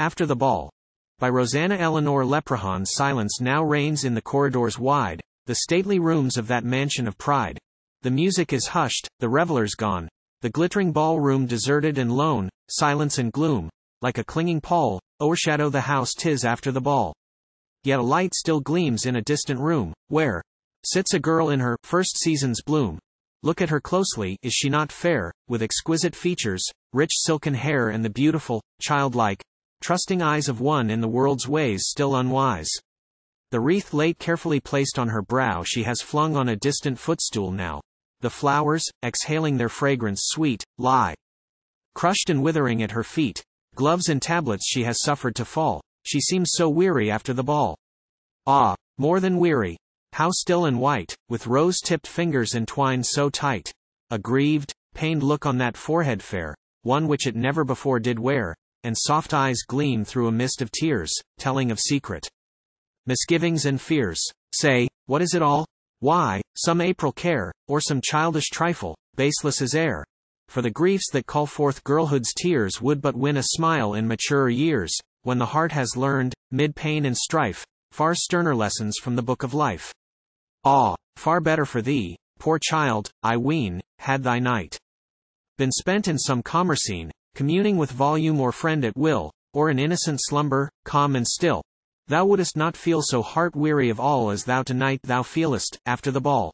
After the Ball. By Rosanna Eleanor Leprohon silence now reigns in the corridors wide, the stately rooms of that mansion of pride. The music is hushed, the revelers gone, the glittering ballroom deserted and lone, silence and gloom, like a clinging pall, o'ershadow the house tis after the ball. Yet a light still gleams in a distant room, where sits a girl in her first season's bloom. Look at her closely, is she not fair, with exquisite features, rich silken hair and the beautiful, childlike, trusting eyes of one in the world's ways still unwise. The wreath late carefully placed on her brow she has flung on a distant footstool now. The flowers, exhaling their fragrance sweet, lie crushed and withering at her feet. Gloves and tablets she has suffered to fall. She seems so weary after the ball. Ah, more than weary. How still and white, with rose-tipped fingers entwined so tight. A grieved, pained look on that forehead fair, one which it never before did wear, and soft eyes gleam through a mist of tears, telling of secret misgivings and fears. Say, what is it all? Why, some April care, or some childish trifle, baseless as air. For the griefs that call forth girlhood's tears would but win a smile in maturer years, when the heart has learned, mid pain and strife, far sterner lessons from the book of life. Ah, far better for thee, poor child, I ween, had thy night been spent in some commercine, communing with volume or friend at will, or in innocent slumber, calm and still. Thou wouldst not feel so heart weary of all as thou tonight thou feelest, after the ball.